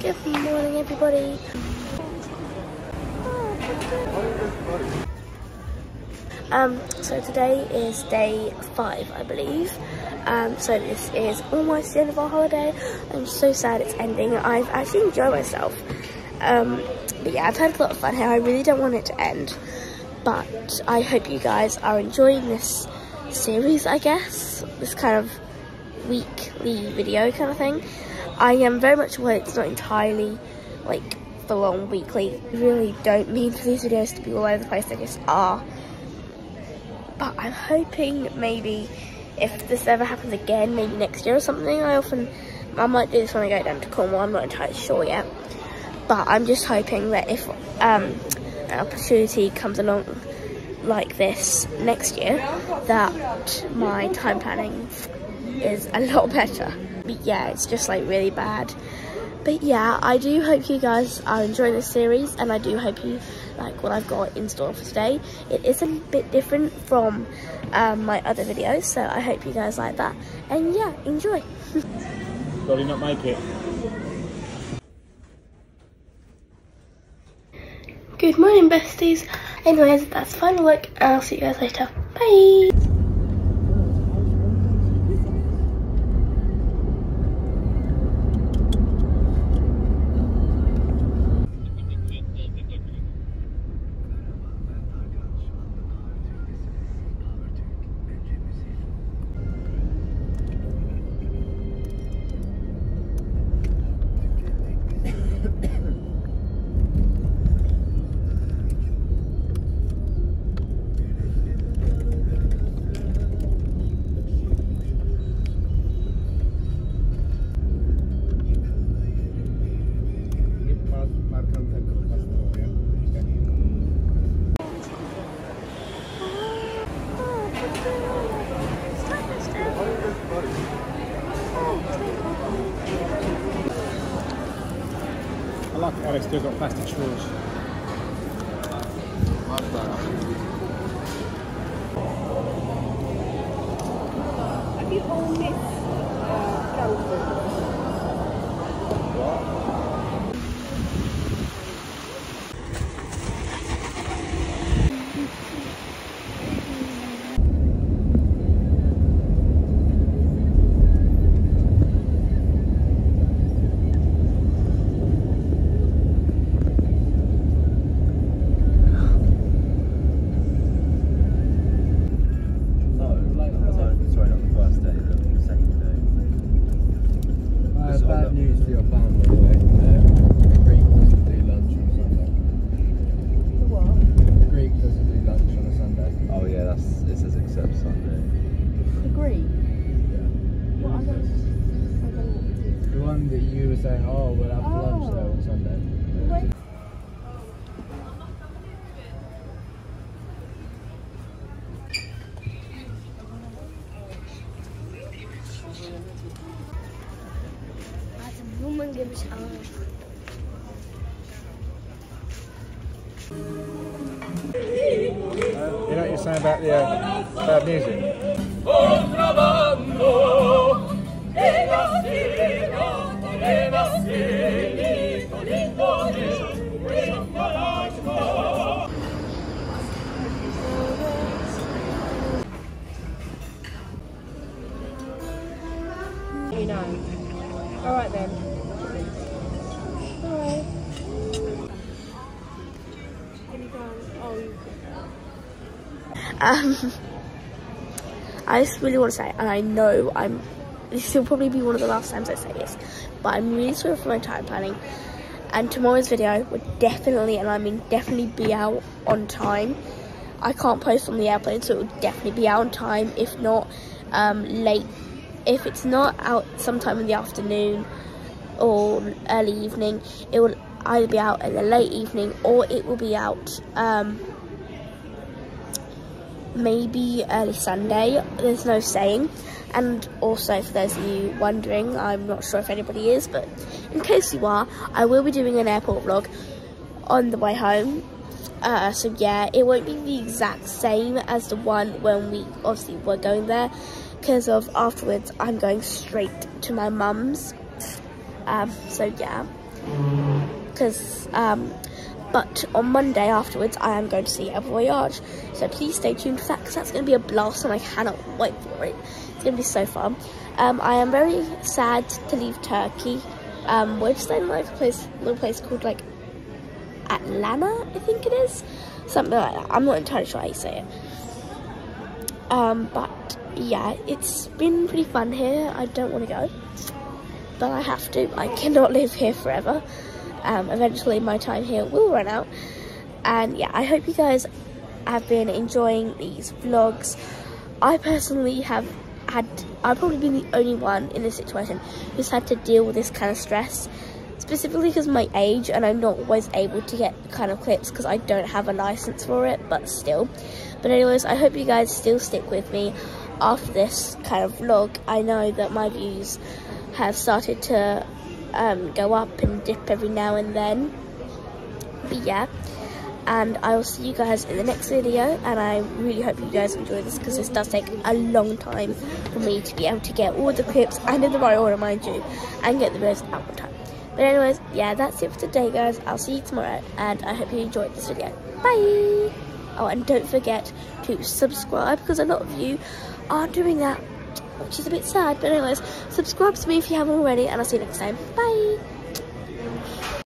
Good morning, everybody. Um, so today is day five, I believe. Um, so this is almost the end of our holiday. I'm so sad it's ending. I've actually enjoyed myself. Um, but yeah, I've had a lot of fun here. I really don't want it to end. But I hope you guys are enjoying this series, I guess. This kind of weekly video kind of thing. I am very much aware it's not entirely like full on weekly. I really don't mean for these videos to be all over the place, they just are. But I'm hoping maybe if this ever happens again, maybe next year or something, I often, I might do this when I go down to Cornwall, I'm not entirely sure yet. But I'm just hoping that if um, an opportunity comes along like this next year, that my time planning is a lot better. But yeah, it's just like really bad. But yeah, I do hope you guys are enjoying this series and I do hope you like what I've got in store for today. It is a bit different from um, my other videos, so I hope you guys like that. And yeah, enjoy. Dolly not make it. Good morning, besties. Anyways, that's final look and I'll see you guys later. Bye. Like how they still got plastic straws. Have you all missed Also Blumen gebe ich auch. You know what you're saying about the uh, bad music? You know. Alright then. Um, I just really want to say, and I know I'm. This will probably be one of the last times I say this, but I'm really sorry for my time planning. And tomorrow's video would definitely, and I mean definitely, be out on time. I can't post on the airplane, so it would definitely be out on time. If not, um, late. If it's not out sometime in the afternoon or early evening, it will either be out in the late evening or it will be out. Um, maybe early Sunday. There's no saying. And also, for those of you wondering, I'm not sure if anybody is, but in case you are, I will be doing an airport vlog on the way home. Uh, so yeah, it won't be the exact same as the one when we obviously were going there, because of afterwards I'm going straight to my mum's. Um, so yeah, because um, but on Monday afterwards I am going to see ABBA Voyage. So please stay tuned for that because that's going to be a blast and I cannot wait for it. It's going to be so fun. Um, I am very sad to leave Turkey. Um, we're staying in like a place little place called like Atlanta I think it is? Something like that. I'm not entirely sure how you say it. Um, but yeah it's been pretty fun here. I don't want to go. But I have to. I cannot live here forever um, eventually my time here will run out. And yeah I hope you guys have been enjoying these vlogs. I personally have had I've probably been the only one in this situation who's had to deal with this kind of stress specifically because my age and I'm not always able to get kind of clips because I don't have a license for it but still. But anyways I hope you guys still stick with me after this kind of vlog. I know that my views have started to um, go up and dip every now and then. But yeah. And I will see you guys in the next video and I really hope you guys enjoy this because this does take a long time for me to be able to get all the clips and in the right order mind you and get the videos out on time. But anyways yeah that's it for today guys. I'll see you tomorrow and I hope you enjoyed this video. Bye! Oh and don't forget to subscribe because a lot of you are doing that which is a bit sad but anyways subscribe to me if you haven't already and I'll see you next time. Bye